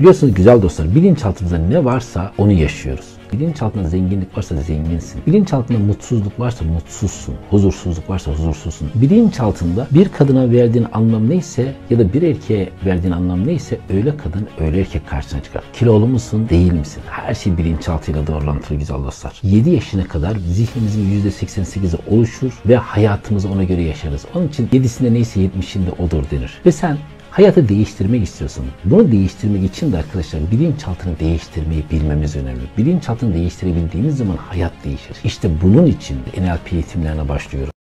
Biliyorsunuz güzel dostlar bilinçaltımızda ne varsa onu yaşıyoruz. Bilinçaltında zenginlik varsa zenginsin. Bilinçaltında mutsuzluk varsa mutsuzsun. Huzursuzluk varsa huzursuzsun. Bilinçaltında bir kadına verdiğin anlam neyse ya da bir erkeğe verdiğin anlam neyse öyle kadın öyle erkek karşına çıkar. Kilolu musun değil misin? Her şey bilinçaltıyla da orantılı güzel dostlar. 7 yaşına kadar zihnimizin %88'i oluşur ve hayatımızı ona göre yaşarız. Onun için 7'sinde neyse 70'inde odur denir. Ve sen Hayatı değiştirmek istiyorsun. Bunu değiştirmek için de arkadaşlar bilinçaltını değiştirmeyi bilmemiz önemli. Bilinçaltını değiştirebildiğimiz zaman hayat değişir. İşte bunun için NLP eğitimlerine başlıyorum.